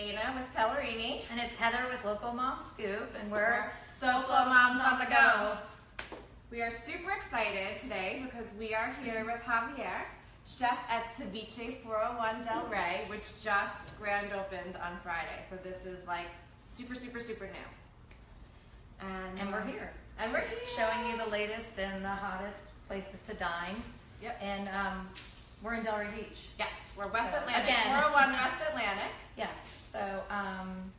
Dana with Pellerini. And it's Heather with Local Mom Scoop, and we're SoFlo Moms on the Go. We are super excited today because we are here with Javier, chef at Ceviche 401 Delray, which just grand opened on Friday. So this is like super, super, super new. And, and we're um, here, And we're here. showing you the latest and the hottest places to dine. Yep. And um, we're in Delray Beach. Yes, we're West So, Atlantic. again. 401 West Atlantic. Yes. So um,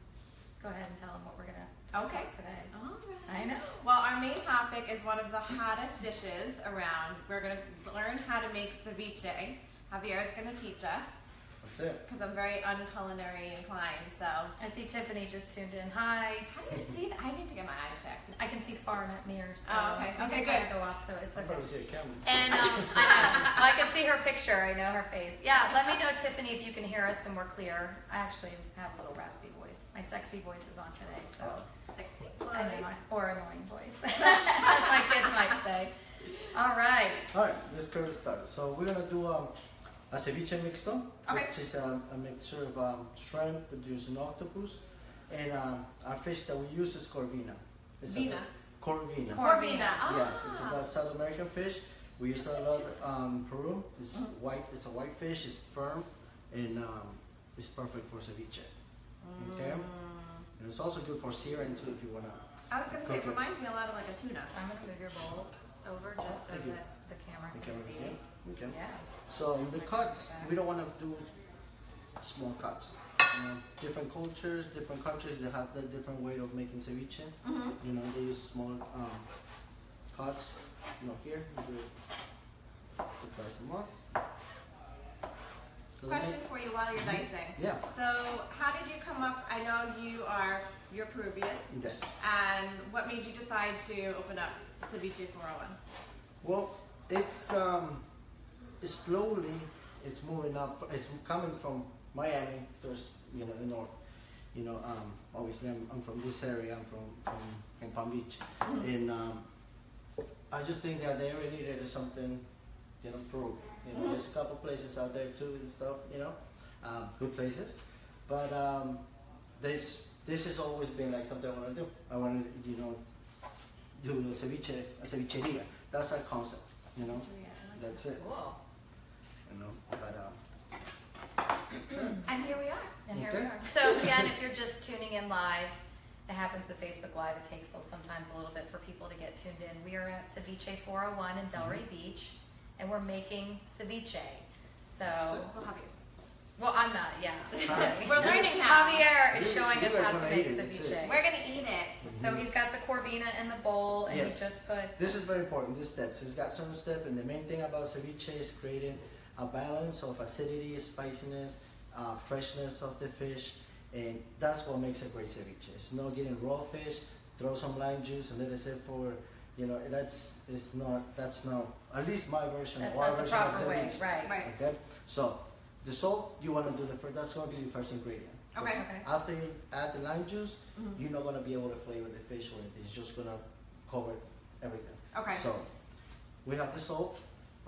go ahead and tell them what we're gonna Okay. talk today. All I know. Well, our main topic is one of the hottest dishes around. We're going to learn how to make ceviche. Javier is going to teach us That's it. because I'm very unculinary inclined. So, I see Tiffany just tuned in. Hi. how do you see that? I need to get my eyes checked. I can see far, not near. So Oh, okay. Okay, good. Go off, so it's I okay. probably see a camera. And um, I know. Well, I can see her picture. I know her face. Yeah. Let me know, Tiffany, if you can hear us and we're clear. I actually have a little raspy voice. My sexy voice is on today, so. Oh. Sexy I voice. my- or annoying voice, as my kids might say. All right. All right, let's get started. So we're gonna do um, a ceviche mixto, Okay. which is um, a mixture of um, shrimp, producing octopus, and um, our fish that we use is corvina. It's a- Vina. Corvina. Corvina. Ah. Yeah, it's a South American fish. We use it a lot um, Peru. It's Mhm. white. It's a white fish. It's firm, and um, it's perfect for ceviche. Okay. Mm. And it's also good for searing too, if you wanna. I was going to say, it it. reminds me a lot of like a tuna. So I'm gonna move your bowl over just so Thank you. that the camera The can see. can see. Okay. Yeah. So the cuts, we don't want to do small cuts. You know, different cultures, different countries, they have their different way of making ceviche. Mm-hmm. You know, they use small um, cuts. You know, here we do it. Apply some more. So the Question for you while you're dicing. Yeah. So, how did you come up? I know you are you're Peruvian, Yes. and what made you decide to open up Ceviche 401? Well, it's um, it's slowly it's moving up. It's coming from Miami. There's you know the north. You know, um, obviously I'm, I'm from this area. I'm from from, from Palm Beach, and um, I just think that they really needed something, you know, Peru. You know, Mhm. there's a couple places out there too and stuff. You know, um, good places, but um, this this has always been like something I want to do. I want to you know do a ceviche a cevicheria. That's our concept. You know, that's it. Cool. You know, but um, that's it. And here we are. And here we Okay. are. So again, if you're just tuning in live, it happens with Facebook Live. It takes sometimes a little bit for people to get tuned in. We are at Ceviche 401 in Delray Beach, and we're making ceviche. So, We'll have you. well, I'm not. Yeah. Hi. We're learning how. Javier is You- showing you us guys how to wanna make eat it, that's it. ceviche. We're gonna eat it. So he's got the corvina in the bowl, and Yes. he just put. This is very important. This steps. It's got certain step, and the main thing about ceviche is creating a balance of acidity, spiciness, uh, freshness of the fish, and that's what makes a great ceviche. It's not getting raw fish. Throw some lime juice and let it sit for, you know, that's it's not that's not at least my version That's or our not the version of proper way, ceviche. right? Right. Okay, so the salt you want to do the first. That's going to be the first ingredient. Okay. Okay. After you add the lime juice, Mhm. you're not going to be able to flavor the fish with it. It's just going to cover everything. Okay. So we have the salt.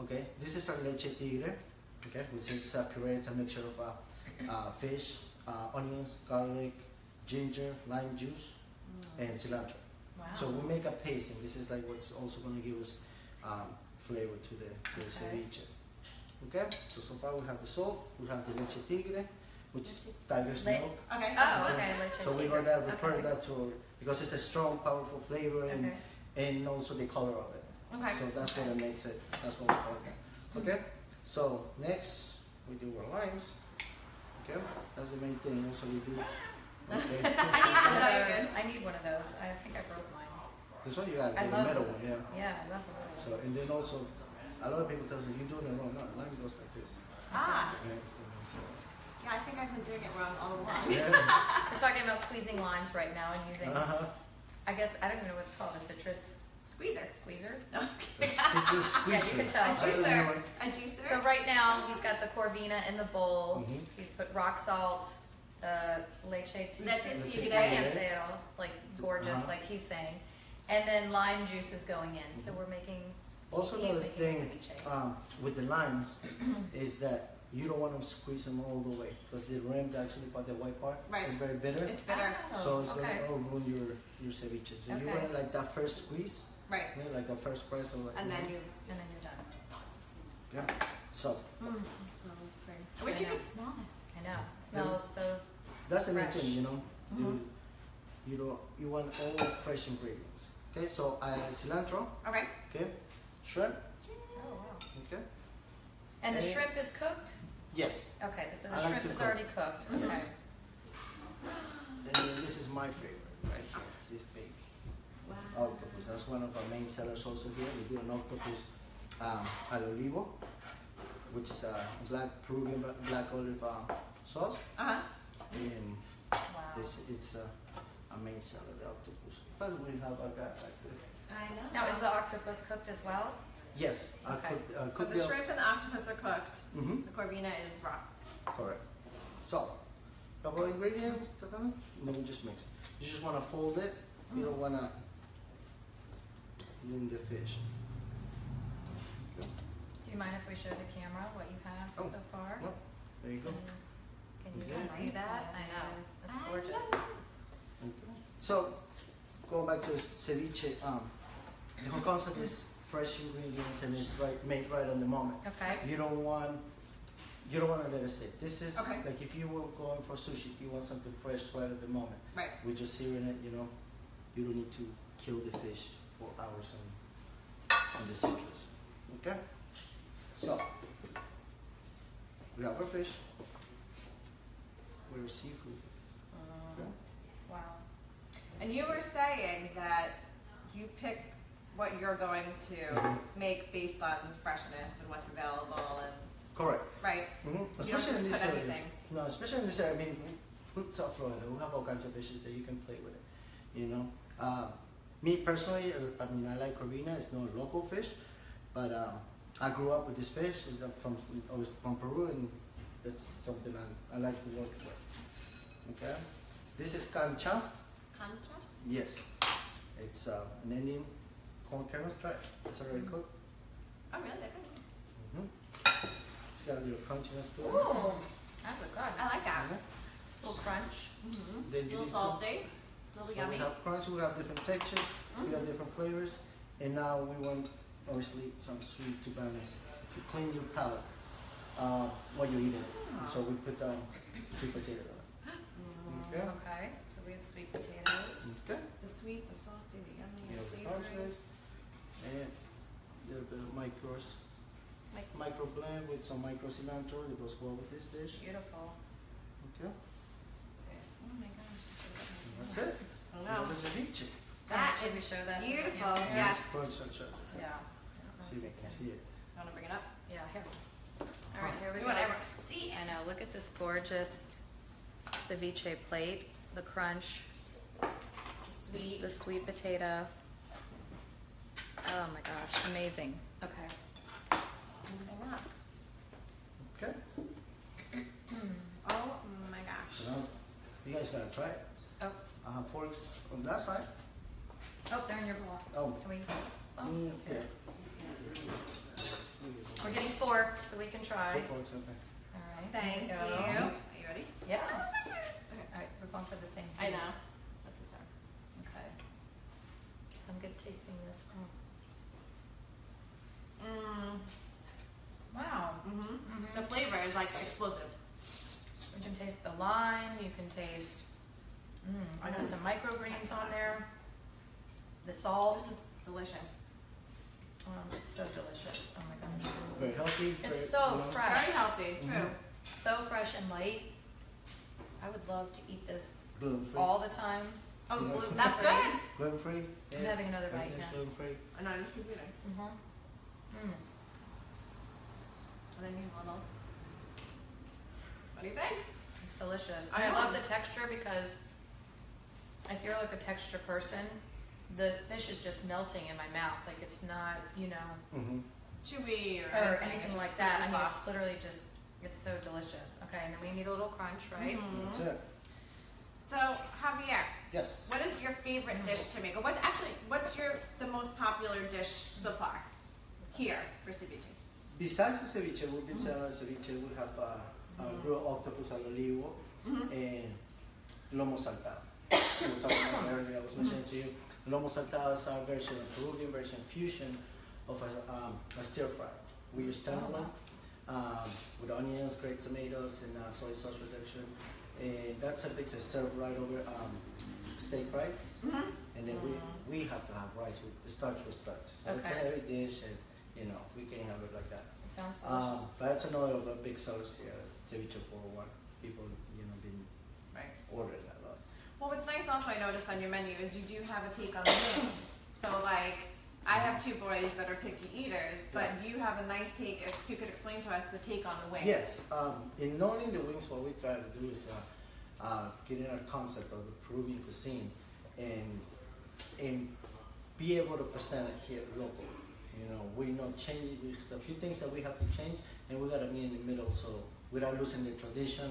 Okay, this is our leche tigre. Okay, which is a puree. It's a mixture of uh, uh, fish, uh, onions, garlic, ginger, lime juice, and cilantro. Wow. So we make a paste, and this is like what's also going to give us um, flavor to the, to the Okay. ceviche. Okay, so so far we have the salt, we have the leche tigre, which is tiger's Le- milk. Okay. Oh, okay. Leche So we're tigre. gonna refer Okay. that to because it's a strong, powerful flavor and, Okay. and also the color of it. Okay. So that's what it makes it. That's what we call it. Okay. So next we do our limes. Okay, that's the main thing. Also we do. Okay. I need one of those. I need one of those. I think I broke mine. this one you got I the love middle it. one, yeah. Yeah, I love the little So and then also a lot of people tell us you're doing it wrong. No, lime goes like this. Ah. Yeah. Yeah, I think I've been doing it wrong all along. Yeah. We're talking about squeezing limes right now and using, Uh-huh. I guess, I don't even know what's called, a citrus Squeezer. squeezer? No. The citrus Yeah, you squeezer. can tell. A That's the new juicer. one. A juicer. So right now, he's got the corvina in the bowl. Mhm. He's put rock salt, uh, leche tigre. Leche Leche I can't say it all, like gorgeous, Uh-huh. like he's saying. And then lime juice is going in, so we're making, Also he's another making a thing ceviche. um, with the limes is that You don't want to squeeze them all the way because the rim actually part the white part Right. is very bitter. It's bitter. so it's okay. gonna ruin your your ceviche. So you Okay. want it like that first squeeze, Right. you know, like the first press, and like And then you. And then you're done. yeah. So Mm, it smells so good. I wish I you know. could smell this. I know. It smells so. that's the main thing, you know. Mhm. You, you don't you want all fresh ingredients. Okay, so I add cilantro. Okay. Okay, shrimp. Oh wow. Okay. And the shrimp is cooked. Yes. Okay, so the I shrimp to is cook. already cooked. Mhm. Okay. And then this is my favorite right here. This baby. Wow. Octopus. That's one of our main sellers also here. We do an octopus um, al olivo, which is a black Peruvian black olive uh, sauce. Uh huh. And Wow. this it's a, a main seller, the octopus. Plus we have our guy back there. I know. Now is the octopus cooked as well? Yes, I Okay. cooked, uh, So cooked the shrimp and the octopus are cooked. Mm-hmm, The corvina is raw. correct. So, couple ingredients, ta-da, and then we just mix. You just want to fold it. You don't want to ruin the fish. Do you mind if we show the camera what you have Oh, so far? no. There you go. Can you guys see that? I know. That's I gorgeous. love Okay. So, going back to ceviche, um, the whole concept is fresh ingredients and it's right made right on the moment. Okay. You don't want you don't want to let it sit. This is Okay. like if you were going for sushi, you want something fresh right at the moment. Right. We're just searing it, you know. You don't need to kill the fish for hours on on the. Okay. So we have our fish. We're seafood. Okay. Wow. And you were saying that you pick what you're going to Mhm. make based on freshness and what's available and Correct. right. Mm-hmm. You don't Especially in this put area. anything. No, especially in this area. I mean, we- we South Florida, we have all kinds of fishes that you can play with it. You know, uh, me personally, uh, I mean, I like corvina. It's not a local fish, but um, I grew up with this fish. From I was from Peru, and that's something I, I like to work with. Okay, this is cancha. Cancha. Yes, it's uh, an Indian corn kernel stripe. It's already cooked. Oh really? Mm-hmm. It's got a little crunchiness to it. Ooh, That was good. I like that. Mhm. little crunch. Mm-hmm. Then A little need some- salty, a So yummy. We have crunch, we have different textures, we have Mhm. different flavors, and now we want obviously some sweet to balance to clean your palate uh, while you're eating. it. So we put um, sweet potato on it. Okay. Okay. So we have sweet potatoes. Okay. The sweet, the salty, the yummy, the savory. and a little bit of micros, Like micro blend with some micro cilantro It goes well with this dish. beautiful. Okay. Oh my gosh. And that's it. Oh, We no. have the ceviche. That Should we is show that? to the beautiful, camera? yes. Crunch, crunch, crunch. Yeah. See if you can see it. Want to bring it up? Yeah, here. All right, here we You go. want everyone to see it. I know, look at this gorgeous ceviche plate, the crunch, Sweet. the sweet potato. Oh my gosh, amazing. Okay. Moving up. Okay. Oh my gosh. So now you guys gotta try it. I have forks on that side. oh, they're in your bowl. Oh, Can we, oh, mm, yeah. we're getting forks so we can try. Two forks, okay. All right. Thank you. go. Are you ready? Yeah. Okay. All right, we're going for the same Piece. I know. That's the start. Okay. I'm good tasting this. Oh. Mmm. Wow. Mm-hmm. The flavor is like explosive. You can taste the lime, you can taste, mm, I got some microgreens on there. The salt, This is delicious. um, it's so delicious, oh my gosh. Very healthy. It's very, so you fresh. Very healthy. True. Mhm. So fresh and light. I would love to eat this Gluten-free. all the time. Oh, Yeah. gluten That's free. good. Gluten-free. I'm having another bite now. Gluten-free. And I just keep eating. Mm-hmm. Mm. And then you have a little. What do you think? It's delicious. I I love the texture because if you're like a texture person, the fish is just melting in my mouth. Like it's not, you know, Mm-hmm. Chewy or, or anything, anything like that. I mean, it's literally just, it's so delicious. Okay, and then we need a little crunch, right? Mhm. That's it. So Javier, Yes. what is your favorite dish to make? Or what's actually what's your the most popular dish so far here for ceviche? besides the ceviche, we've been selling ceviche. We have uh, uh, grilled octopus al olivo and lomo saltado. We were talking about earlier. I was mentioning to you, lomo saltado is our version, a Peruvian version, fusion of a, um, a stir fry. We use tenderloin um, with onions, grated tomatoes, and uh, soy sauce reduction. And that's a big served right over um, steak rice. Mhm. And then we, we have to have rice with the starch with starch. So it's a heavy dish, and you know we can have it like that. It sounds delicious. Um, but that's another of the big sellers here, ceviche 401. People, you know, been Right. ordering a. Well, what's nice also I noticed on your menu is you do have a take on the wings. So like, I have two boys that are picky eaters, but you have a nice take. If you could explain to us the take on the wings. Yes, um, in knowing the wings, what we try to do is uh, uh, get in our concept of the Peruvian cuisine and and be able to present it here locally. You know, we know change. There's a few things that we have to change, and we gotta be in the middle, so without losing the tradition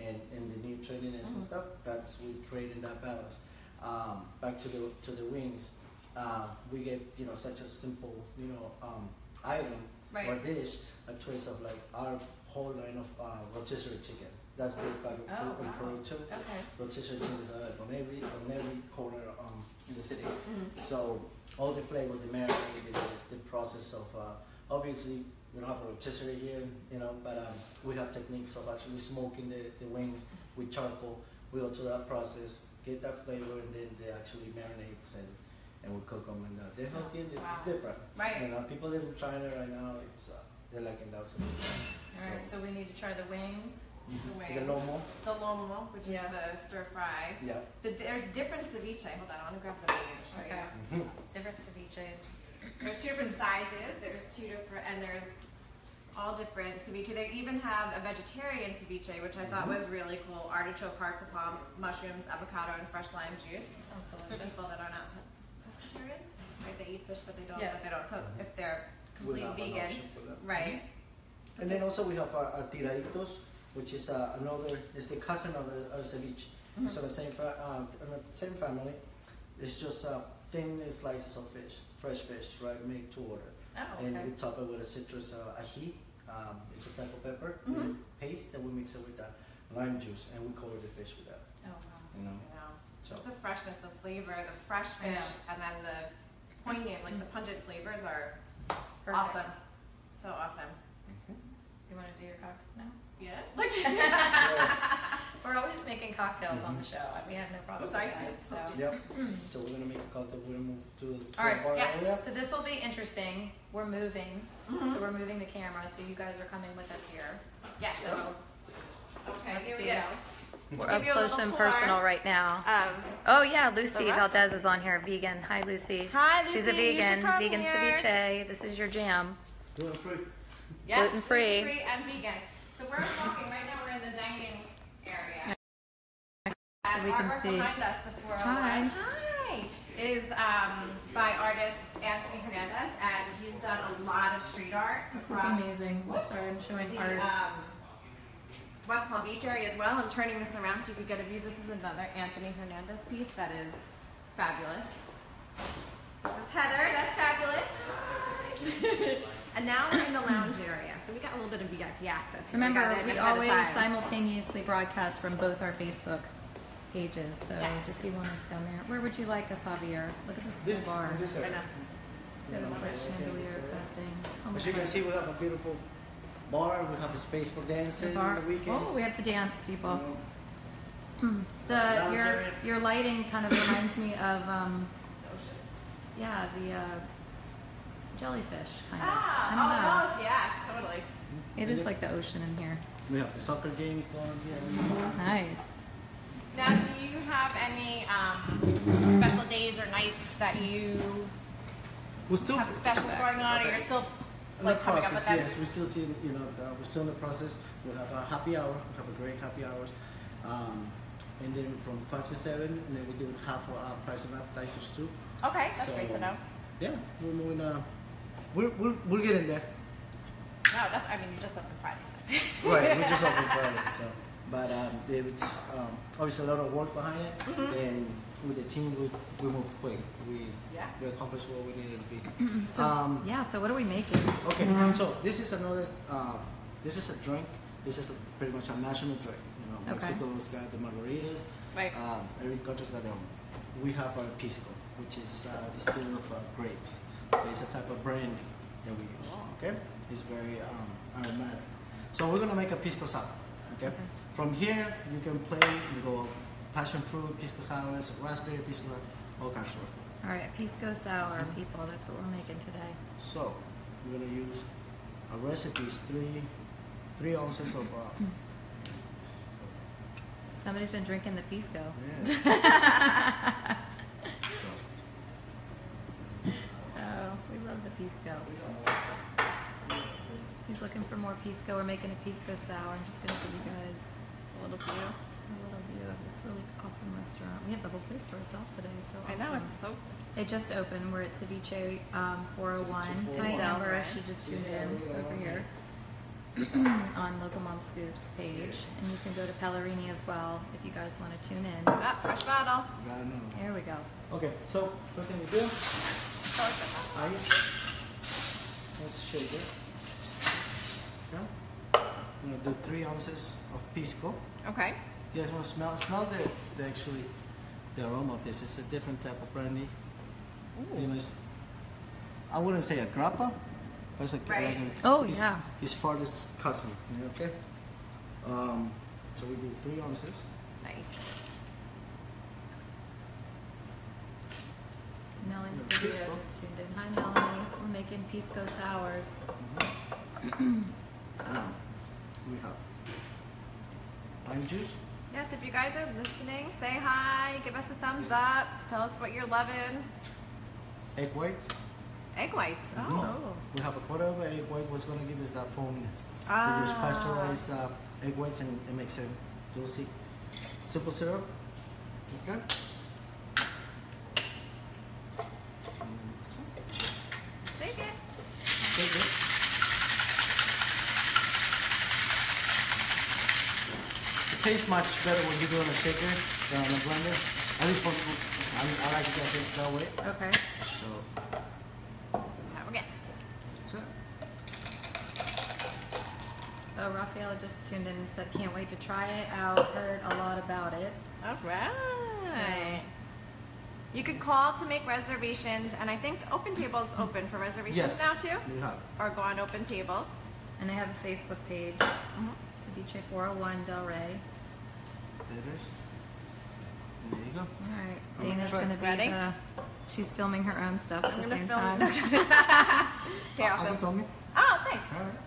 and, and the new trendiness and Mhm. stuff. That's we creating that balance. Um, back to the to the wings, uh, we get you know such a simple you know um, item or dish, a choice of like our whole line of uh, rotisserie chicken. That's good by the Oh, in. Peru too. Okay. Rotisserie chicken is uh, on every on every corner um, in the city. Mhm. So all the flavors, the marinade, the, the process of uh, obviously we don't have a rotisserie here, you know, but um, we have techniques of actually smoking the, the wings with charcoal. We go through that process, get that flavor, and then they actually marinates and and we cook them, and uh, they're healthy and it's Wow. different. Right. You know, people live in China right now. It's uh, they're liking that. So, All right, so we need to try the wings. The the lomo, The lomo, which Yeah. is the stir fry. yeah. The, there's different ceviche. Hold on, I want to grab the menu to show Okay. you. Mhm. Different ceviches. There's two different sizes. There's two different, and there's all different ceviche. They even have a vegetarian ceviche, which I thought was really cool. Artichoke, hearts of palm, mushrooms, avocado, and fresh lime juice. Sounds For people that are not pe- pescatarians, right? They eat fish, but they don't. Yes. But they don't. So if they're We'll complete have vegan, option for that. right? And then also we have our, our tiraditos, which is uh, another, it's the cousin of the of ceviche. Mm-hmm. So the same, fa- uh, in the same family. It's just uh, thin slices of fish, fresh fish, right, made to order. Oh, And okay. we top it with a citrus uh, ají, um, it's a type of pepper Mhm. paste, and we mix it with the lime juice, and we color the fish with that. Oh, wow. You know, You so just the freshness, the flavor, the fresh I know. fish, and then the poignant, like the pungent flavors are Perfect. awesome. So awesome. You want to do your cocktail now? Yeah. We're always making cocktails on the show. We have no problem I'm sorry, with that. So. yep. so we're gonna make a cocktail. We're gonna move to the All right, bar yes. area. So this will be interesting. We're moving, Mhm. so we're moving the camera. So you guys are coming with us here. Yes. So Okay, Let's here we see. go. we're Give up you a close little and tour. personal right now. Um, Oh yeah, Lucy The rest Valdez is on here, vegan. Hi Lucy. Hi, She's a Lucy, you should vegan, come vegan here. ceviche. This is your jam. Doing free. yes, Gluten-free. gluten-free and vegan. So we're walking right now. We're in the dining area. And we can see. behind us, the 401. Hi. Hi. It is um, by artist Anthony Hernandez, and he's done a lot of street art This across Whoops. Sorry, I'm showing the um, West Palm Beach area as well. I'm turning this around so you can get a view. This is another Anthony Hernandez piece that is fabulous. This is Heather. That's fabulous. Hi. and now we're in the lounge area, so we got a little bit of VIP access. here. Remember, got it we always simultaneously broadcast from both our Facebook pages. So Yes. to see one is down there. Where would you like us, Javier? Look at this cool bar. this I area. know. Yeah, it's like right chandelier this kind of thing. Oh, As you my can see, we have a beautiful bar. We have a space for dancing The on the weekends. Oh, we have to dance, people. You know, The Lounge your area. your lighting kind of reminds me of um, yeah, the uh, jellyfish kind of. Ah, I don't know. oh, those, yes, totally. It is like the ocean in here. We have the soccer games going on here. Nice. Now, do you have any um, special days or nights that you We're still have specials going on, or you're still in the like coming up process. with them? Yes, we're still seeing. You know, the, we're still in the process. We have a happy hour. We have a great happy hours. Um, and then from five to seven, and then we do half of our price of appetizers too. Okay, that's So- great to know. Yeah, we're moving. Uh, we're, we're, we're getting there. No, that's, I mean, you just opened Friday. So. right, we just opened Friday, so. But um, it's um, obviously a lot of work behind it, Mm-hmm. and with the team, we, we moved quick. We Yeah. we accomplished what we needed to be. So, Um, yeah, so what are we making? Okay, so this is another. Uh, this is a drink. This is a, pretty much a national drink. You know, Okay. Mexico's got the margaritas. Right. Um, every country's got their own. We have our pisco, which is uh, distilled of uh, grapes. It's a type of brandy that we use. Okay, it's very um, aromatic. So we're gonna make a pisco sour. Okay. Okay. From here, you can play. You go passion fruit, pisco sours, raspberry pisco, all kinds of stuff. All right, pisco sour, people. That's what we're making today. So we're gonna use a recipe is three three ounces of uh, Somebody's been drinking the pisco. yeah. Oh, we love the pisco. He's looking for more pisco. We're making a pisco sour. I'm just gonna give you guys a little view, a little view of this really awesome restaurant. We have the whole place to ourselves today. It's so I know it's so. They just opened. We're at Ceviche um, 401. Hi, 401. Amber. She just tuned in over here on Local Mom Scoops page, and you can go to Pellerini as well if you guys want to tune in. Ah, fresh bottle. Got another one. There we go. Okay, so first thing we do, ice. Let's shake it. Okay. I'm gonna do three ounces of pisco. Okay. You guys want to smell? Smell the, the actually the aroma of this. It's a different type of brandy. You know, I wouldn't say a grappa, but it's like, Right. like a, Oh, his, yeah. his farthest cousin. Okay. Um, so we do three ounces. Nice. Melanie Yeah, Padilla tuned in. Hi, Melanie. We're making pisco sours. Now we have lime juice. Yes, if you guys are listening, say hi, give us a thumbs up, tell us what you're loving. egg whites. Egg whites. Oh. Oh. We have a quarter of an egg white. What's going to give us that foaminess? Ah. We use pasteurized uh, egg whites and it makes it juicy. Simple syrup. Okay. Shake it. Shake it. It tastes much better when you do it on a shaker than on a blender. At least for me, I, I like to get it that way. Okay. So That's how we're getting. that's it. Oh, Rafaela just tuned in and said, can't wait to try it out. Heard a lot about it. All right. You can call to make reservations, and I think Open Table is open for reservations Yes. now too. We have. Or go on Open Table. And they have a Facebook page, Mhm. Ceviche 401 Delray. There it is. And there you go. All right. I'm gonna Dana's going to be Ready? the. She's filming her own stuff at I'm the gonna same film. time. okay, I'll I'll be film. filming. Oh, thanks. All right.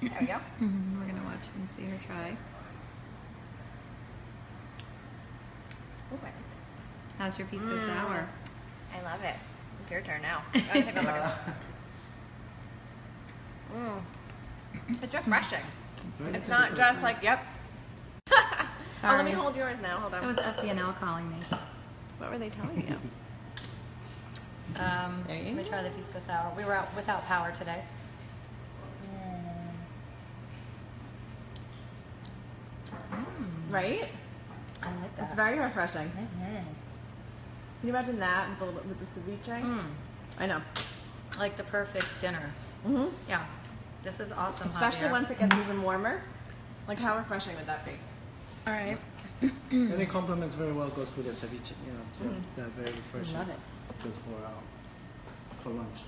There we go. Mhm, We're going to watch and see her try. Ooh, I like How's your pisco Mm. sour? I love it. It's your turn now. Go take a look at Uh. Mm. It's refreshing. right? It's not just like, yep. Oh, let me hold yours now. Hold on. It was FBNL calling me. What were they telling you? Um, There you let me go. try the pisco sour. We were out without power today. right? I like that. It's very refreshing. Can you imagine that with the, with the ceviche? Mm, I know. like the perfect dinner. hmm Yeah, this is awesome. Especially Javier. once it gets even warmer. Like how refreshing would that be? All right. And it complements very well. Goes with the ceviche. You know, so Mhm. they're very refreshing. Love it. Good for uh, for lunch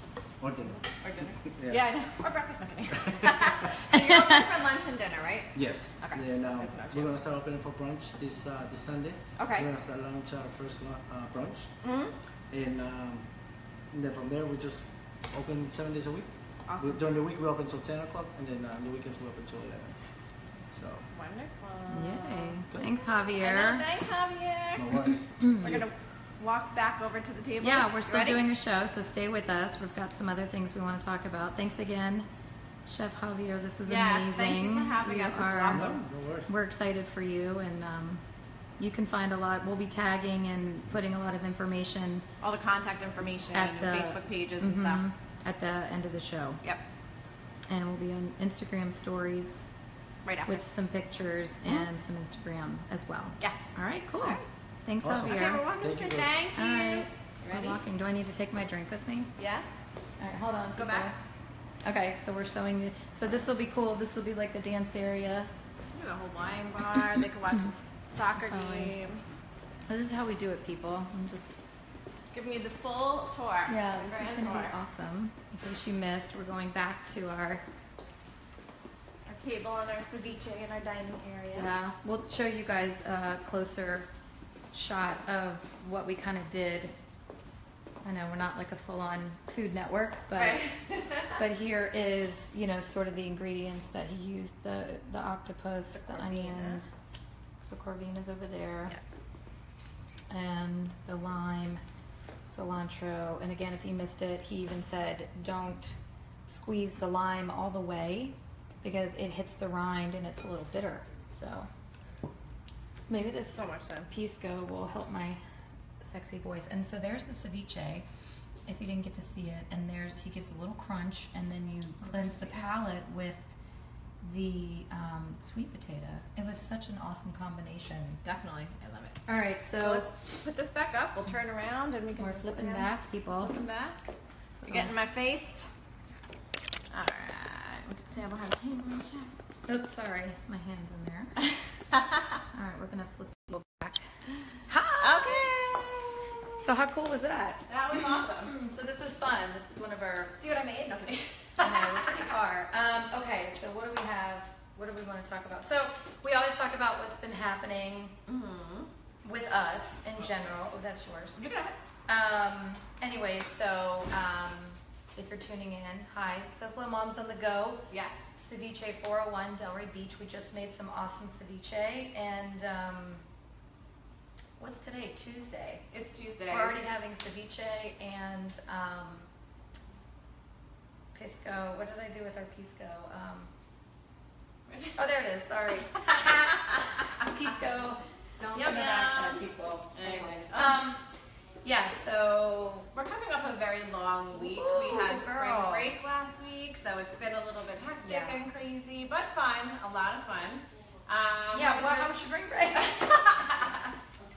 or dinner. Or dinner. Yeah. Yeah, I know. Or breakfast, not kidding. so you're open for lunch and dinner, right? Yes. Okay. Then um, That's not we're gonna start opening for brunch this uh, this Sunday. Okay. We're gonna start lunch our first lu- uh, brunch, hmm and, um, and then from there we just open seven days a week. We, Awesome. during the week we open till ten o'clock, and then uh, on the weekends we open till eleven. So Wonderful. Yay. Good. Thanks, I know. Javier. Thanks, Javier. no worries. We're gonna walk back over to the table. Yeah, we're still Ready? doing a show, so stay with us. We've got some other things we want to talk about. Thanks again, Chef Javier. This was Yes, amazing. thank you for having We us. This is are- awesome. No, no. We're excited for you, and um, you can find a lot. We'll be tagging and putting a lot of information All the contact information At and the- Facebook pages and stuff. at the end of the show. Yep. And we'll be on Instagram stories Right after. with some pictures Mhm. and some Instagram as well. yes. All right, cool. All right. Thanks, Awesome. Okay, we're walking Thank through. you, guys. Thank you. All right. Ready? We're walking. Do I need to take my drink with me? Yes. All right, hold on. Go back. Okay, so we're showing you. So this will be cool. This will be like the dance area. Look at the whole wine bar. They can watch soccer Oh, yeah. games. This is how we do it, people. I'm just Give me the full tour. yeah. The This is grand gonna tour. be awesome. In case you missed, we're going back to our Our table and our ceviche and our dining area. yeah. We'll show you guys a closer shot of what we kind of did. I know we're not like a full-on food network, but Right. but here is you know sort of the ingredients that he used the the octopus, The the, onions, the corvinas over there, and the lime, cilantro. And again, if you missed it, he even said don't squeeze the lime all the way because it hits the rind and it's a little bitter. So maybe this so much sense. Pisco will help my sexy voice. And so there's the ceviche, if you didn't get to see it. And there's, he gives a little crunch, and then you cleanse the palate with the um, sweet potato. It was such an awesome combination. Definitely. I love it. All right, So so, let's put this back up. We'll turn around and we can we're flipping back, people. Flipping back. So- You get in my face. All right. Stand behind the table. Oops, sorry, my hand's in there. All right, we're gonna flip people back. Hi. Okay. So how cool was that? That was awesome. So this was fun. This is one of our See what I made? No. We're pretty far. Um, okay, so what do we have? What do we want to talk about? So we always talk about what's been happening Mm-hmm. with us in general. Oh, that's yours. You can have it. Um, anyway, so um, if you're tuning in, hi. SoFlo Moms on the Go, Yes. Ceviche 401 Delray Beach. We just made some awesome ceviche, and um, what's today? Tuesday. It's Tuesday. We're already having ceviche and um, pisco. What did I do with our pisco? Um, oh, there it is. Sorry. pisco. Don't send yum. accent, people. Anyway. Anyways, um, yeah. So We're coming off a very long week. we had girl. spring break last week, so it's been a little bit hectic Yeah. and crazy, but fun. A lot of fun. Um, yeah. Well, how your spring break?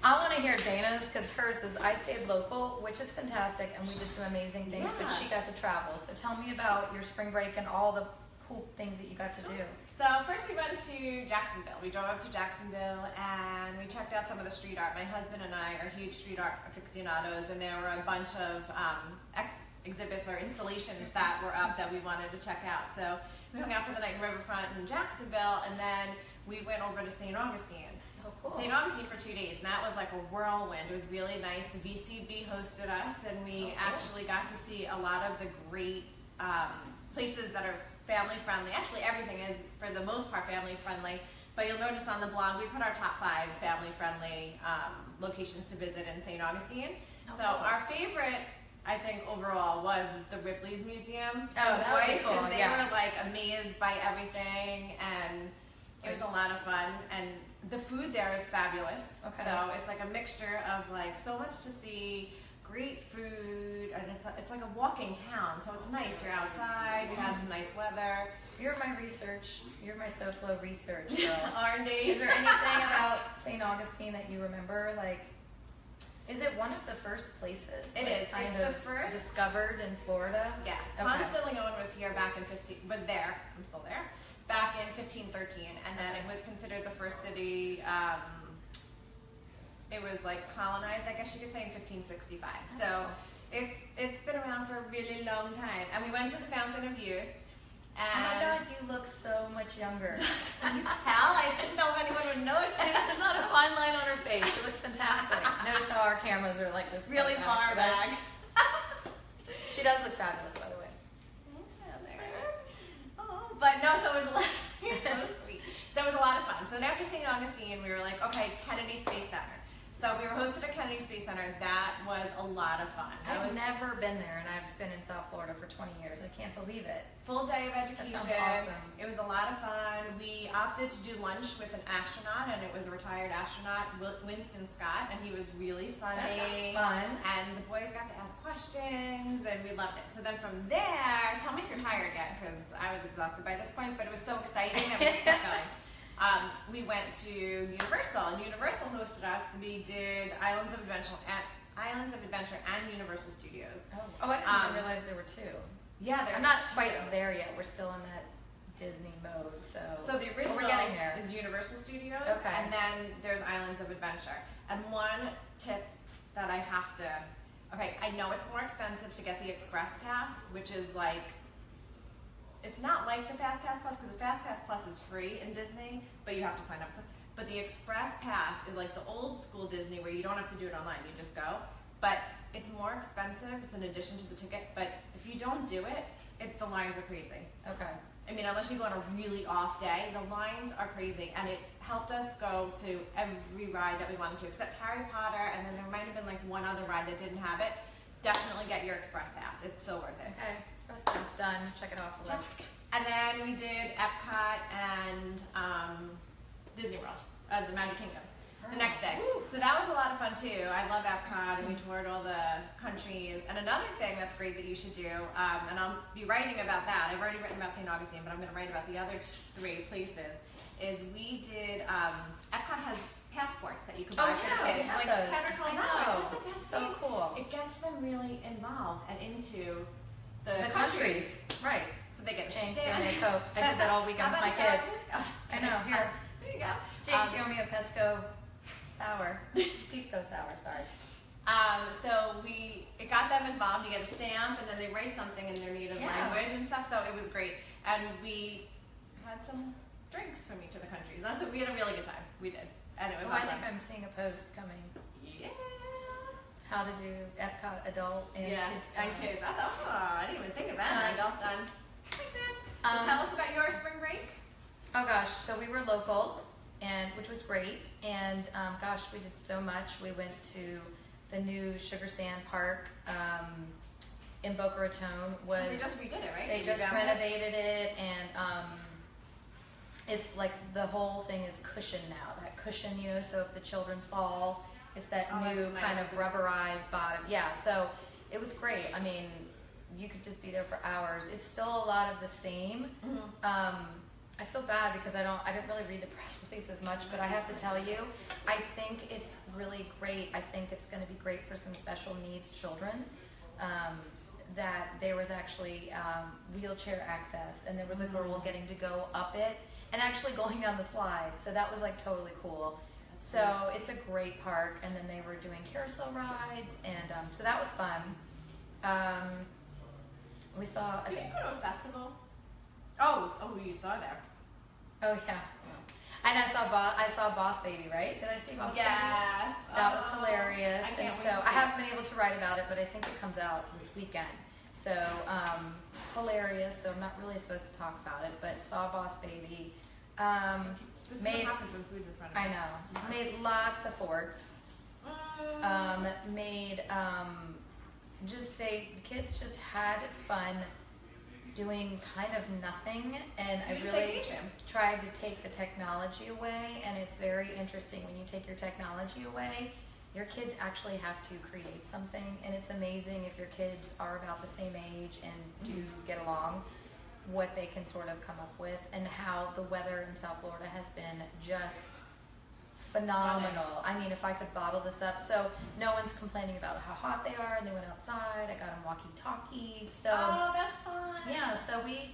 I want to hear Dana's because hers is I stayed local, which is fantastic, and we did some amazing things. But she got to travel. So tell me about your spring break and all the cool things that you got to do. So first we went to Jacksonville. We drove up to Jacksonville and we checked out some of the street art. My husband and I are huge street art aficionados, and there were a bunch of um, ex- exhibits or installations that were up that we wanted to check out. So we hung out for the night in Riverfront in Jacksonville, and then we went over to St. Augustine. Oh, cool. St. Augustine for two days, and that was like a whirlwind. It was really nice. The VCB hosted us, and we Oh, cool. actually got to see a lot of the great um, places that are family friendly. Actually, everything is, for the most part, family friendly. But you'll notice on the blog, we put our top five family friendly um, locations to visit in St. Augustine. Oh, so, our favorite. I think overall was the Ripley's Museum. Oh, that boys, cool, they yeah. were like amazed by everything, and it was a lot of fun. And the food there is fabulous. Okay. So it's like a mixture of like so much to see, great food, and it's a, it's like a walking town. So it's nice. You're outside. We had some nice weather. You're my research. You're my SoFlo research. R&D. is there anything about St. Augustine that you remember? Like, is it one of the first places? It like, is. It's the first- discovered in Florida. Yes, Okay. Ponce de Leon was here back in 15, was there, I'm still there, back in 1513, and then it was considered the first city, um, it was like colonized, I guess you could say, in 1565. So it's it's been around for a really long time. And we went to the Fountain of Youth, Oh my and God, you look so much younger. can you tell? I didn't know if anyone would notice. There's not a fine line on her face. She looks fantastic. Notice how our cameras are like this. really far back. She does look fabulous, by the way. Oh, but no, so it was a lot. So sweet. So it was a lot of fun. So then after St. Augustine, we were like, okay, Kennedy Space Center. So we were hosted at Kennedy Space Center. That was a lot of fun. I've was never been there, and I've been in South Florida for 20 years. I can't believe it. full day of education. sounds awesome. It was a lot of fun. We opted to do lunch with an astronaut, and it was a retired astronaut, Winston Scott, and he was really funny. That sounds fun. And the boys got to ask questions, and we loved it. So then from there, tell me if you're tired yet, because I was exhausted by this point, but it was so exciting that we kept going. Um, we we went to Universal, and Universal hosted us. We did Islands of Adventure and Islands of Adventure and Universal Studios. Oh, oh I didn't Um, even realize there were two. Yeah, there's I'm not two. quite there yet. We're still in that Disney mode, so. So the original we're getting there. is Universal Studios, Okay. and then there's Islands of Adventure. And one tip that I have to, okay, I know it's more expensive to get the Express Pass, which is like, it's not like the Fast Pass Plus because the Fast Pass Plus is free in Disney, but you have to sign up. So- But the Express Pass is like the old school Disney where you don't have to do it online, you just go. But it's more expensive. It's an addition to the ticket. But if you don't do it, it the lines are crazy. Okay. I mean, unless you go on a really off day, the lines are crazy, and it helped us go to every ride that we wanted to, except Harry Potter, and then there might have been like one other ride that didn't have it. Definitely get your express pass; it's so worth it. Okay. Express done. Check it off the list. And then we did Epcot and um, Disney World, uh, the Magic Kingdom, the next day. So that was a lot of fun too. I love Epcot, and we toured all the countries. And another thing that's great that you should do, um, and I'll be writing about that. I've already written about St. Augustine, but I'm going to write about the other t- three places. Is we did um, Epcot has passports that you can Oh buy for yeah, the we kids, like those. ten or twelve dollars. know. That's the best So cool. It gets them really involved and into the, The countries. Right. so they get James, stand. Coke. I did that all weekend with my kids. I know. Here. There you go. James, Um, you owe me a Pesco sour. Pisco sour, sorry. Um, so we it got them involved. You get a stamp, and then they write something in their native Yeah. language and stuff. So it was great, and we had some drinks from each of the countries. So we had a really good time. We did, and it was Oh, I think I'm seeing a post coming. How to do Epcot adult and yeah, kids. and kids. That's oh, I didn't even think of that. Done. angle. Done. Thanks, man. So Um, tell us about your spring break. Oh gosh, so we were local, and which was great. And um, gosh, we did so much. We went to the new Sugar Sand Park um, in Boca Raton. Was they just redid it, right? they just revamped it? renovated it, and um, it's like the whole thing is cushion now. That cushion, you know, so if the children fall, it's that Oh, new nice. kind of rubberized bottom. Yeah, so it was great. I mean, you could just be there for hours. It's still a lot of the same. Mhm. Um, I feel bad because I don't, I didn't really read the press release as much, but I have to tell you, I think it's really great. I think it's going to be great for some special needs children. Um, that there was actually um, wheelchair access, and there was a girl getting to go up it and actually going down the slide. So that was like totally cool. So it's a great park, and then they were doing carousel rides, and um, so that was fun. Um, we saw, I Did you think, go to a festival? Oh, oh, you saw there. oh yeah, and I saw Bo- I saw Boss Baby, right? Did I see Boss Baby? Yes. That was Oh, hilarious, I and so I haven't been able to write about it, but I think it comes out this weekend. So um, hilarious. So I'm not really supposed to talk about it, but saw Boss Baby. Um, This is made- what happens when food's in front of I you. know made lots of forts. Mm. Um, made um, just they the kids just had fun doing kind of nothing, and So I really tried to take the technology away and it's very interesting when you take your technology away your kids actually have to create something and it's amazing if your kids are about the same age and do get along what they can sort of come up with and how the weather in south florida has been just phenomenal i mean if i could bottle this up so no one's complaining about how hot they are and they went outside i got them walkie talkies so oh, that's fun. yeah, so we,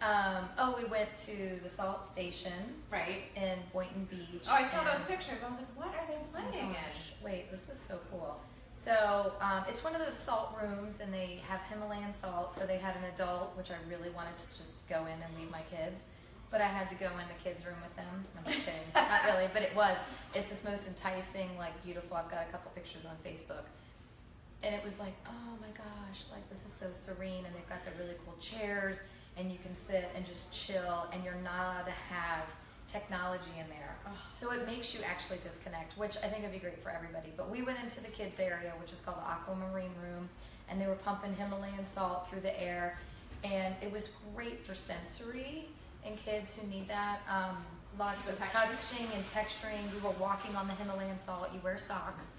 um, oh, we went to the salt station Right. in Boynton Beach. Oh, I saw those pictures. I was like, what are they Oh playing in? gosh, Wait, this was so cool. So um, it's one of those salt rooms, and they have Himalayan salt. So they had an adult, which I really wanted to just go in and leave my kids, but I had to go in the kids' room with them. I'm just kidding, not really, but it was. It's this most enticing, like beautiful. I've got a couple pictures on Facebook, and it was like, oh my gosh, like this is so serene, and they've got the really cool chairs, and you can sit and just chill, and you're not allowed to have technology in there. So it makes you actually disconnect, which I think would be great for everybody. But we went into the kids area, which is called the aquamarine room, and they were pumping Himalayan salt through the air, and it was great for sensory and kids who need that. Um, lots of touching and texturing. We were walking on the Himalayan salt. You wear socks,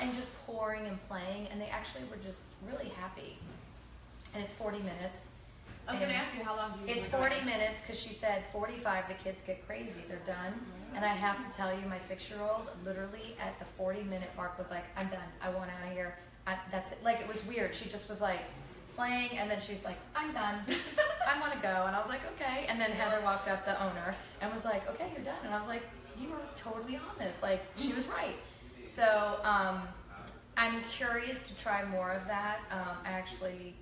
and just pouring and playing, and they actually were just really happy. And it's 40 minutes. I was going to ask you how long do you It's were 40 gone? minutes because she said 45 the kids get crazy. They're done. And I have to tell you, my six-year-old literally at the 40-minute mark was like, "I'm done. I want out of here. I, that's it." Like it was weird. She just was like playing, and then she's like, "I'm done. I want to go." And I was like, "Okay." And then Heather walked up, the owner, and was like, "Okay, you're done." And I was like, "You were totally on this. Like she was right." So um, I'm curious to try more of that. Um, I actually,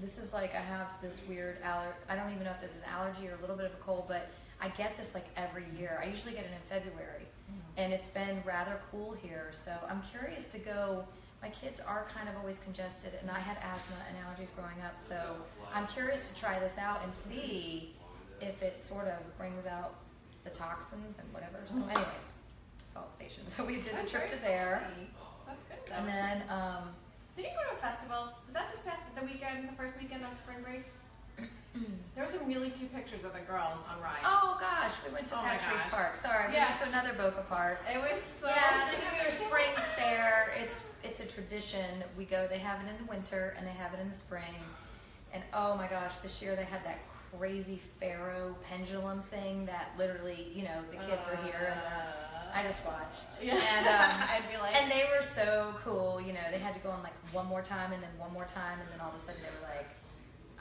this is like I have this weird aller. I don't even know if this is an allergy or a little bit of a cold, but I get this like every year. I usually get it in February, and it's been rather cool here. So I'm curious to go. My kids are kind of always congested, and I had asthma and allergies growing up. So I'm curious to try this out and see if it sort of brings out the toxins and whatever. So, anyways, salt station. So we did a trip to there, funny. That's good. and then um, Did you go to a festival? Was that this past the weekend, the first weekend of spring break? There were some really cute pictures of the girls on rides. oh gosh, we went to Oh Patrick. Park. Sorry, we Yeah. went to another Boca Park. It was so yeah, they cute. do their spring fair. It's it's a tradition. We go. They have it in the winter and they have it in the spring. And oh my gosh, this year they had that crazy pharaoh pendulum thing that literally, you know, the kids are here and they're, oh. I just watched. Yeah. And um, I'd be like, and they were so cool. You know, they had to go on like one more time and then one more time, and then all of a sudden they were like,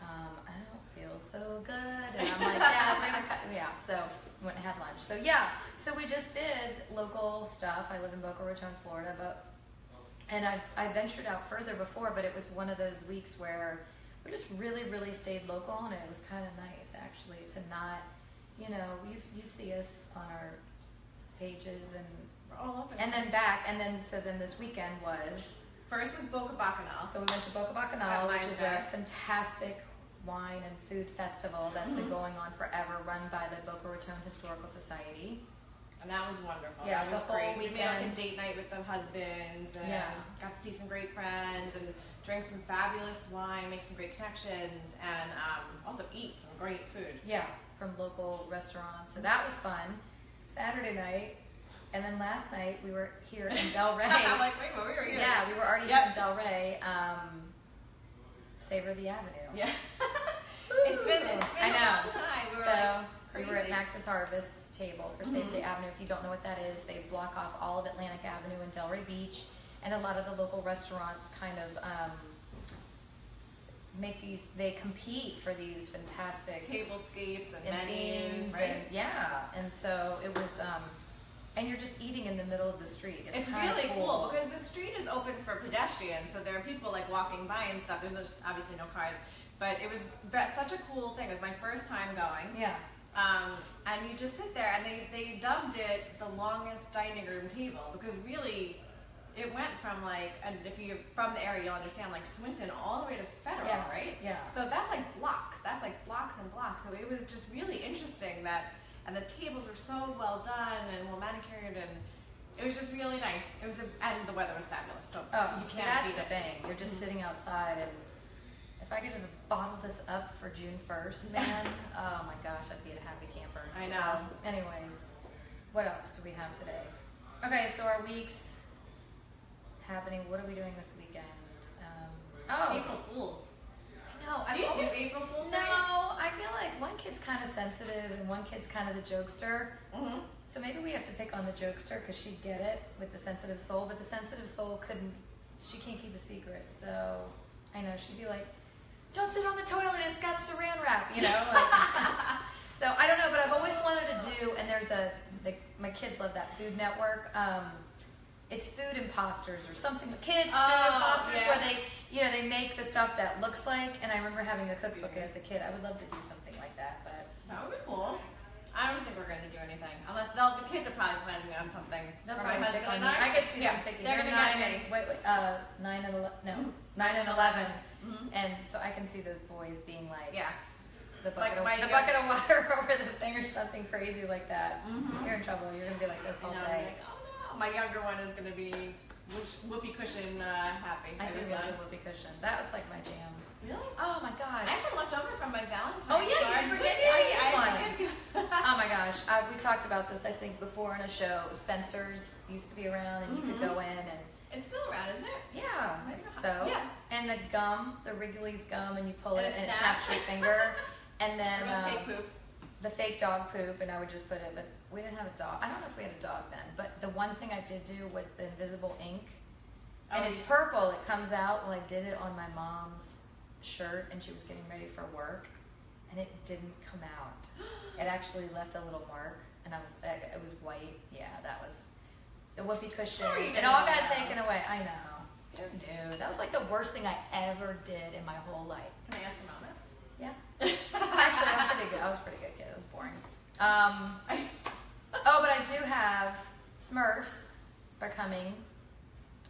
um, I don't feel so good. And I'm like, yeah, we're gonna cut. Yeah, so we went and had lunch. So yeah, so we just did local stuff. I live in Boca Raton, Florida, but and I I ventured out further before, but it was one of those weeks where we just really really stayed local, and it was kind of nice actually to not, you know, you you see us on our pages and we're all over. and then place. back, and then so then this weekend was first was Boca Bacchanal. so we went to Boca At Bacchanal, which is a Mindset. fantastic wine and food festival that's been Mhm. going on forever, run by the Boca Raton Historical Society. And that was wonderful. Yeah, that was a whole great. We made like a weekend. date night with the husbands and Yeah. got to see some great friends and drink some fabulous wine, make some great connections, and um, also eat some great food. Yeah, from local restaurants. So that was fun. Saturday night, and then last night we were here in Del Rey. I'm like, wait, what? We were here. yeah, we were already Yep. here in Delray. Um, Savor the Avenue. Yeah. it's been, it's been I a know. long time. We were So like, we were at. Max's Harvest table for Savor the Mhm. Avenue. If you don't know what that is, they block off all of Atlantic Avenue and Delray Beach, and a lot of the local restaurants kind of um, make these. They compete for these fantastic tablescapes and, and menus, themes, right? and yeah. And so it was. Um, and you're just eating in the middle of the street. It's, It's really cool. because the street is open for pedestrians, so there are people like walking by and stuff. There's no, obviously no cars, but it was such a cool thing. It was my first time going, yeah, um, and you just sit there, and they they dubbed it the longest dining room table because really. It went from like, and if you're from the area, you'll understand, like Swinton all the way to Federal, Yeah, right? yeah. So that's like blocks. That's like blocks and blocks. So it was just really interesting that, and the tables were so well done and well manicured, and it was just really nice. It was, a, and the weather was fabulous. So Oh, you can't that's beat the it. thing. You're just Mhm. sitting outside, and if I could just bottle this up for June 1st, man, oh my gosh, I'd be a happy camper. I So, know. anyways, what else do we have today? Okay, so our weeks happening. What are we doing this weekend? Um, oh, April Fools. I know. Do you I've do April Fools No. I feel like one kid's kind of sensitive and one kid's kind of the jokester. Mm-hmm. So maybe we have to pick on the jokester because she'd get it with the sensitive soul, but the sensitive soul couldn't, she can't keep a secret. So I know she'd be like, don't sit on the toilet, it's got saran wrap, you know? Like, so I don't know, but I've always wanted to do, and there's a, the, my kids love that Food Network. Um, it's Food Imposters or something. Kids Food Oh, Imposters yeah. where they, you know, they make the stuff that looks like, and I remember having a cookbook as a kid. I would love to do something like that, but That would be cool. I don't think we're going to do anything unless the kids are probably planning on something. My husband and. I. I could see yeah, them picking. They're to nine and wait, wait, uh, nine and ele- no, nine and eleven, Mhm. and so I can see those boys being like Yeah. the bucket, my of, the bucket of water over the thing or something crazy like that. Mhm. You're in trouble. You're gonna be like this all day. My younger one is going to be whoopee cushion uh, happy. I have do love whoopee cushion. That was like my jam. Really? Oh my I gosh. have some left over from my Valentine's Oh, yeah, you forget- Yay, I get one. oh my gosh. Uh, we talked about this I think before in a show. Spencer's used to be around, and you could go in and It's still around, isn't it? yeah. So Yeah. and the gum, the Wrigley's gum, and you pull And it it and it snaps. your finger. And then the um, fake poop. the fake dog poop, and I would just put it. But we didn't have a dog. I don't know if we had a dog then, but the one thing I did do was the invisible ink. And Oh, it's purple. It comes out. Well, I did it on my mom's shirt, and she was getting ready for work, and it didn't come out. It actually left a little mark, and I was it it was white. Yeah, that was the whoopee cushion. It all got that? taken away. I know. Who knew? That was like the worst thing I ever did in my whole life. Can I ask your mom? Yeah. Actually, I'm pretty good. I was a pretty good kid. It was boring. Um, oh, but I do have Smurfs are coming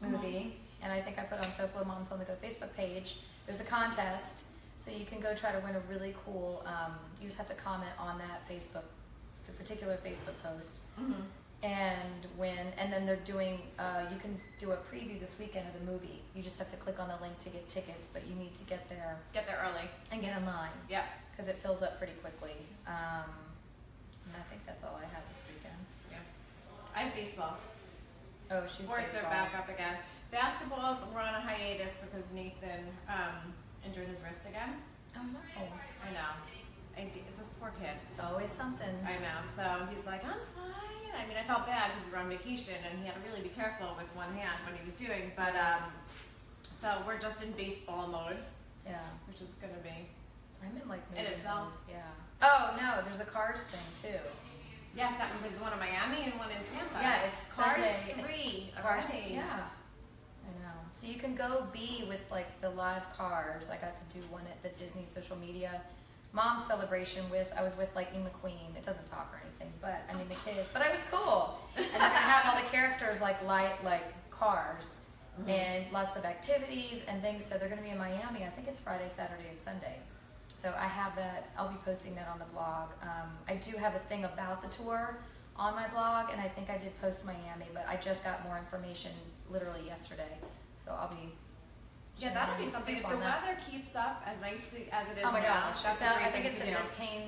movie, and I think I put on Soflo Moms on the Go Facebook page. There's a contest, so you can go try to win a really cool. Um, you just have to comment on that Facebook, the particular Facebook post, Mm-hmm. and win. And then they're doing. Uh, you can do a preview this weekend of the movie. You just have to click on the link to get tickets, but you need to get there Get there early. and get in line Yeah, because it fills up pretty quickly. Um, and I think that's all I have this weekend. Yeah. I have baseball. Oh, she's Sports baseball. are back up again. Basketballs, we're on a hiatus because Nathan um, injured his wrist again. Oh no, I know. I this poor kid. it's always something. I know. So he's like, I'm fine. I mean, I felt bad because we were on vacation and he had to really be careful with one hand when he was doing. But um, so we're just in baseball mode, Yeah, which is gonna be. I'm in like And movie it's mode. Yeah. Oh no, there's a Cars thing too. Yes, that one was one in Miami and one in Tampa. Yeah, it's Cars Sunday. Three. Cars. already. Yeah. I know. So you can go be with like the live cars. I got to do one at the Disney social media mom celebration with. I was with like E McQueen. It doesn't talk or anything, but I mean the kids. But I was cool. And they're gonna have all the characters like light like cars. Mhm. and lots of activities and things. So they're going to be in Miami. I think it's Friday, Saturday, and Sunday. So I have that. I'll be posting that on the blog. Um, I do have a thing about the tour on my blog, and I think I did post Miami, but I just got more information literally yesterday. So I'll be. Yeah, that'll be something. If the that. weather keeps up as nicely as it is Oh my now, gosh! that's I think it's in. Biscayne.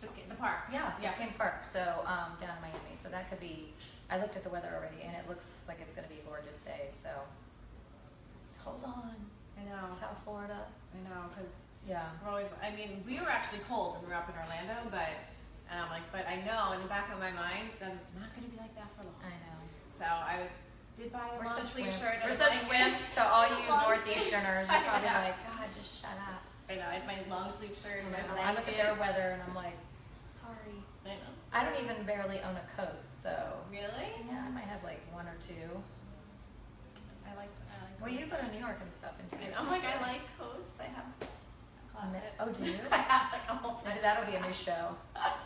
Biscayne- the park. Yeah, Yeah. Biscayne Park. So um, down in Miami. So that could be. I looked at the weather already, and it looks like it's going to be a gorgeous day. So just hold on, I know. South Florida. I know, because Yeah. we're always. I mean, we were actually cold when we were up in Orlando, but and I'm like, but I know in the back of my mind that it's not going to be like that for long. I know. So I did buy a We're long sleeve wimps. shirt. We're such wimps to all you Northeasterners. You're probably like, God, just shut up. I know. I have my long sleeve shirt and my blanket. I look at their weather and I'm like, sorry. I know. I don't even barely own a coat, so Really? yeah, I might have like one or two. I like. I like Well, you go to New York and stuff and see. I'm. Like I like coats. I have. A closet. Oh, do you? I have like a whole. Bunch that'll be a new show.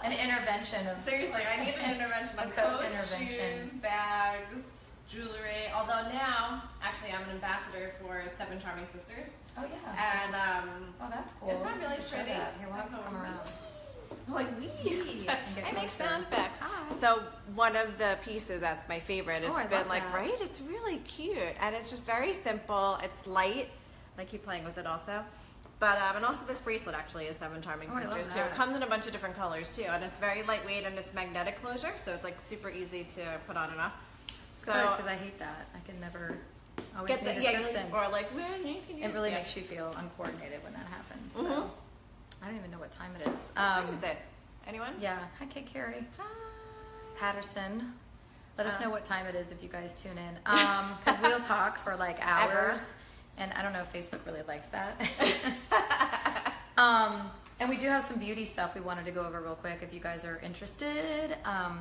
An intervention of Seriously, I need an intervention A coat intervention. shoes, bags, jewelry. Although now, actually, I'm an ambassador for Seven Charming Sisters, Oh yeah. and um, oh, that's cool. Isn't that really pretty? that. Here, we'll have to come around. like we. Wee, and get I make sound effects. Hi. So one of the pieces that's my favorite. It's Oh, I been love like that. right. It's really cute, and it's just very simple. It's light. I keep playing with it also. But um, and also this bracelet actually is Seven Charming Oh, Sisters too. It comes in a bunch of different colors too, and it's very lightweight and it's magnetic closure, so it's like super easy to put on and off. So because I hate that. I can never. Always get need the yeah, assistance. or like can It really yeah. makes you feel uncoordinated when that happens. So Mhm. I don't even know what time it is. What time Um, is it? Anyone? Yeah. Hi, Kate Carey. Hi. Patterson. Let us Um, know what time it is if you guys tune in. Um, because we'll talk for like hours, and I don't know if Facebook really likes that. um, and we do have some beauty stuff we wanted to go over real quick if you guys are interested. Um,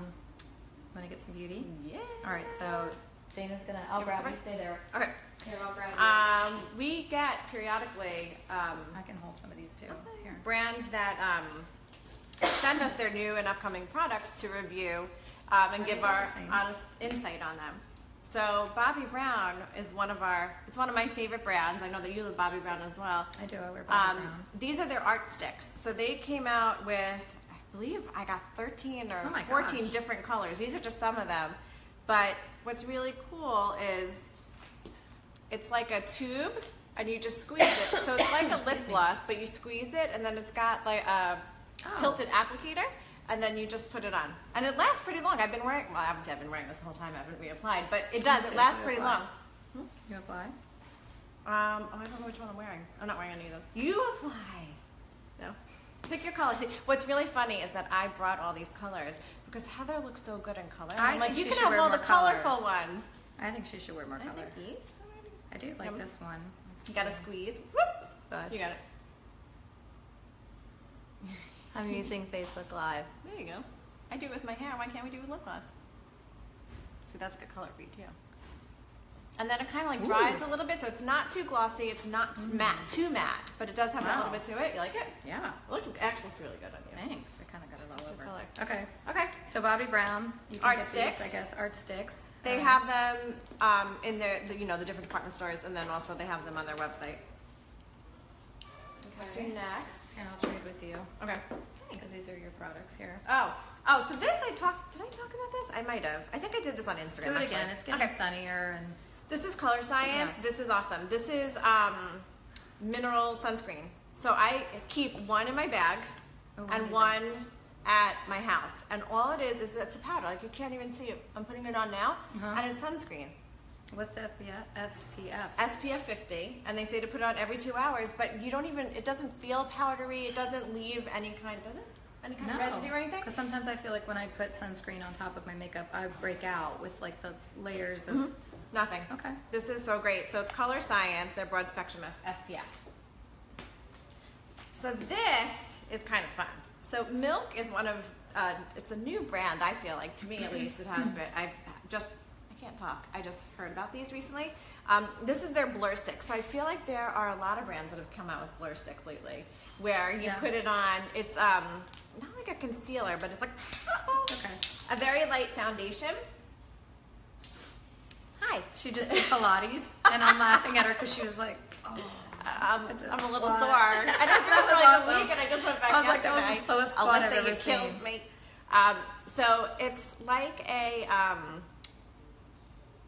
want to get some beauty? Yeah. All right. So Dana's gonna. I'll grab you. Stay there. Okay. Here, I'll grab you. Um, we get periodically um, I can hold some of these too. Here. brands that um, send us their new and upcoming products to review um, and give our honest insight on them. So Bobbi Brown is one of our. It's one of my favorite brands. I know that you love Bobbi Brown as well. I do. I wear Bobby Um, Brown. these are their art sticks. So they came out with, I believe I got 13 or Oh 14 gosh. different colors. These are just some of them. But what's really cool is it's like a tube and you just squeeze it. So it's like a lip gloss, but you squeeze it and then it's got like a Oh. tilted applicator and then you just put it on. And it lasts pretty long. I've been wearing, well, obviously I've been wearing this the whole time. I haven't reapplied, but it does. It lasts pretty apply? long. You apply? Um, oh, I don't know which one I'm wearing. I'm not wearing any of them. You apply. No. Pick your color. See, what's really funny is that I brought all these colors because Heather looks so good in color. I I'm like, you she can have all the color. colorful ones. I think she should wear more I color. I do like this one. You gotta squeeze. Whoop. But You got it. I'm using Facebook Live. There you go. I do it with my hair. Why can't we do it with lip gloss? See, that's a good color for you too. And then it kind of like dries a little bit, so it's not too glossy. It's not t- matte, too matte, but it does have a little bit to it. You like it? Yeah. It looks actually looks really good on you. Thanks. I kind of got it all a over. color. Okay. Okay. So Bobbi Brown, you can Art get sticks. these, I guess, art sticks. They Um, have them um, in their, the, you know, the different department stores, and then also they have them on their website. Okay. Next. And I'll trade with you Okay. because these are your products here. Oh, oh. So this I talked. Did I talk about this? I might have. I think I did this on Instagram. Do it actually. again. It's getting Okay. sunnier and This is Colorescience. Yeah. This is awesome. This is um, mineral sunscreen. So I keep one in my bag Oh, and one at my house. And all it is is it's a powder. Like you can't even see it. I'm putting it on now, Uh-huh. and it's sunscreen. What's the FBF? SPF? SPF 50, and they say to put it on every two hours. But you don't even. It doesn't feel powdery. It doesn't leave any kind. Does it? Any kind of residue or anything? Because sometimes I feel like when I put sunscreen on top of my makeup, I break out with like the layers of. Mhm. Nothing. Okay. This is so great. So it's Colorescience, they're broad spectrum SPF. So this is kind of fun. So Milk is one of, uh, it's a new brand, I feel like, to me at least it has been. I just, I can't talk. I just heard about these recently. Um, this is their blur stick. So I feel like there are a lot of brands that have come out with blur sticks lately where you Yeah. put it on, it's um, not like a concealer, but it's like It's okay. a very light foundation. Hi. She just did Pilates, and I'm laughing at her because she was like, oh. Um, I'm a little sore. I didn't do it for like awesome. a week, and I just went back I was like, that was the slowest Alyssa, I've ever you killed seen. me. Um, so it's like a um,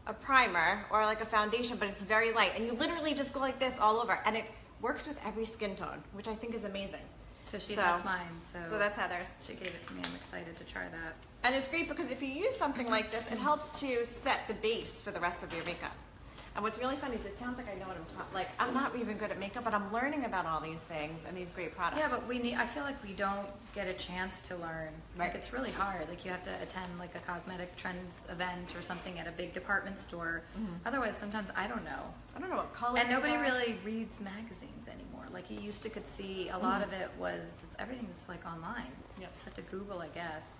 a primer or like a foundation, but it's very light, and you literally just go like this all over, and it works with every skin tone, which I think is amazing. So she, So- that's mine. So, So that's Heather's. she gave it to me. I'm excited to try that. And it's great because if you use something like this, it helps to set the base for the rest of your makeup. And what's really funny is it sounds like I know what I'm talking. Like I'm not even good at makeup, but I'm learning about all these things and these great products. Yeah, but we need. I feel like we don't get a chance to learn. Right. Like it's really hard. Like you have to attend like a cosmetic trends event or something at a big department store. Otherwise, sometimes I don't know. I don't know what colors. And nobody are. really reads magazines anymore. Like you used to could see a lot of it was it's, everything's like online. Yep. Just have to Google, I guess.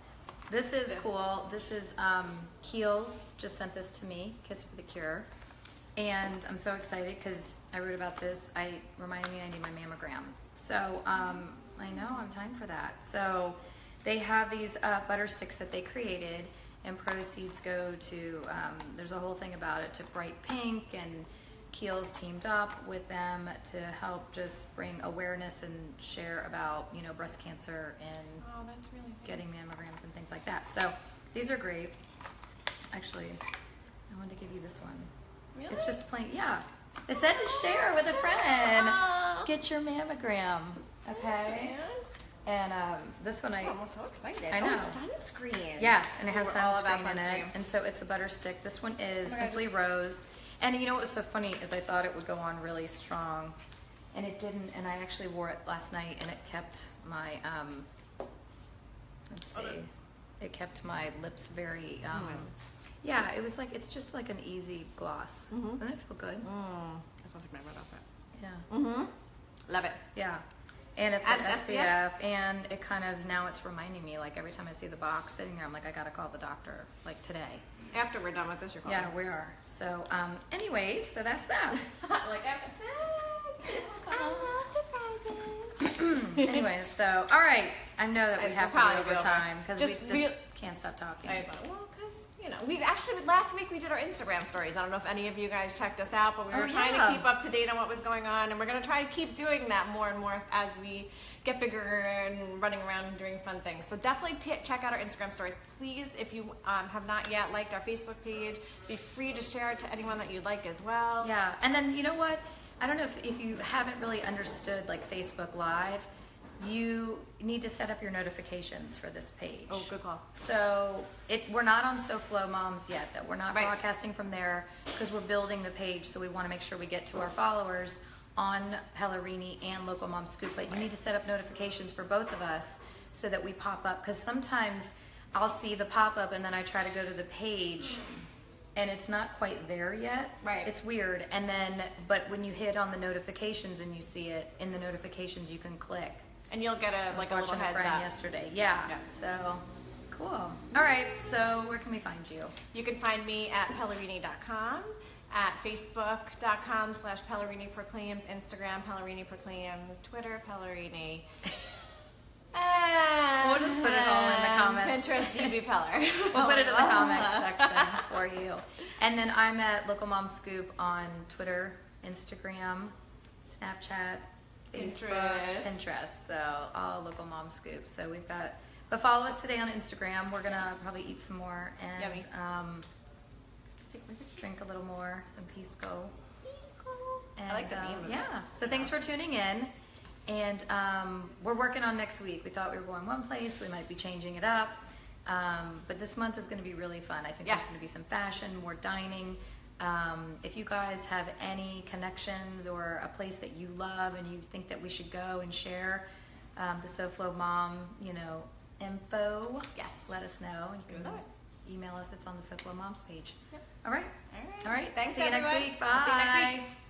This is cool. This is um, Kiehl's just sent this to me. Kiss for the Cure, and I'm so excited because I wrote about this. I reminded me I need my mammogram. So um, I know I'm time for that. So they have these uh, butter sticks that they created, and proceeds go to. Um, there's a whole thing about it to Bright Pink and. Kiehl's teamed up with them to help just bring awareness and share about you know breast cancer and Oh, that's really getting mammograms and things like that. So these are great. Actually, I wanted to give you this one. Really? It's just plain, yeah. It said to share with a friend. Get your mammogram, okay? And um, this one I, I'm so excited. I Oh, know. it's sunscreen. yes, and it has about sunscreen in it. And so it's a butter stick. This one is Oh my God, simply rose. And you know what was so funny is I thought it would go on really strong, and it didn't. And I actually wore it last night, and it kept my um, let's Oh, see, it kept my lips very um, Mm. Yeah. It was like it's just like an easy gloss. Mhm. Doesn't it feel good? Mm. I just want to take my red off it. Yeah, Mm-hmm. Love it. yeah. And it's got Adds SPF, and it kind of now it's reminding me like every time I see the box sitting there, I'm like I gotta call the doctor like today. After we're done with this, you're calling. Yeah, we are. So, um, anyways, so that's that. like everything. I love surprises. anyways, so all right. I know that we I- have to be over time because we Just just real- can't stop talking. I know. Well, because you know, we actually last week we did our Instagram stories. I don't know if any of you guys checked us out, but we were Oh, trying yeah. to keep up to date on what was going on, and we're going to try to keep doing that more and more as we get bigger and running around and doing fun things. So definitely t- check out our Instagram stories, please. If you um, have not yet liked our Facebook page, be free to share it to anyone that you'd like as well. Yeah, and then you know what? I don't know if, if you haven't really understood like Facebook Live, you need to set up your notifications for this page. Oh, good call. So it we're not on SoFlo Moms yet. That we're not Right. broadcasting from there because we're building the page. So we want to make sure we get to our followers on Pellerini and Local Mom Scoop. But you need to set up notifications for both of us so that we pop up because sometimes. I'll see the pop up and then I try to go to the page and it's not quite there yet. Right. It's weird. And then, but when you hit on the notifications and you see it in the notifications, you can click. And you'll get a like a little heads up. yesterday. Yeah. Yeah. So cool. All right. So where can we find you? You can find me at Pellerini.com, at Facebook.com slash Pellerini Proclaims, Instagram Pellerini Proclaims, Twitter Pellerini. And We'll just put it all in the comments. Pinterest UB Peller. We'll put it in the comments section for you. And then I'm at Local Mom Scoop on Twitter, Instagram, Snapchat, Facebook, Pinterest. Pinterest. So all Local Mom scoops. So we've got, but follow us today on Instagram. We're gonna probably eat some more and um, Take some pictures. drink a little more, some pisco. And, I like the um, name it. yeah. So thanks for tuning in. And um, we're working on next week. We thought we were going one place. We might be changing it up. Um, but this month is going to be really fun. I think Yeah. there's going to be some fashion, more dining. Um, if you guys have any connections or a place that you love and you think that we should go and share um, the SoFlo Mom, you know, info, Yes. let us know. You can email us. It's on the SoFlo Moms page. Yep. All right. All right. All right. Thanks, See you next week. I'll See you next Bye. week.